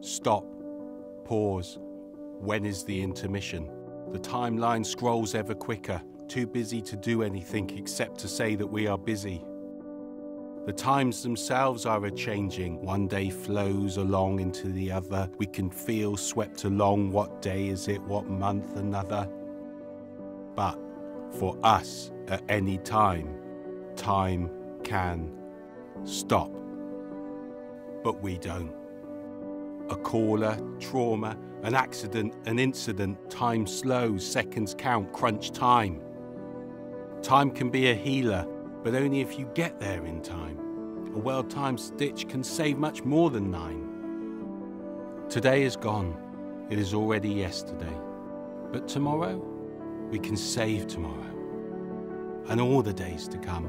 Stop. Pause. When is the intermission? The timeline scrolls ever quicker, too busy to do anything except to say that we are busy. The times themselves are a changing. One day flows along into the other. We can feel swept along. What day is it? What month? Another. But for us, at any time, time can stop. But we don't. A caller, trauma, an accident, an incident, time slows, seconds count, crunch time. Time can be a healer, but only if you get there in time. A well timed stitch can save much more than nine. Today is gone, it is already yesterday. But tomorrow, we can save tomorrow, and all the days to come.